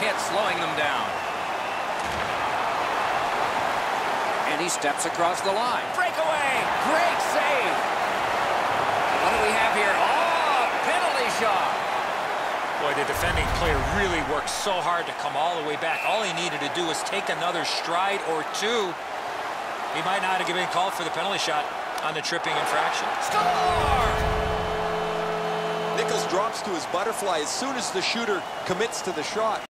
hit slowing them down. And he steps across the line. Breakaway! Great save! What do we have here? Oh, penalty shot! Boy, the defending player really worked so hard to come all the way back. All he needed to do was take another stride or two. He might not have given a call for the penalty shot on the tripping infraction. Score! Nichols drops to his butterfly as soon as the shooter commits to the shot.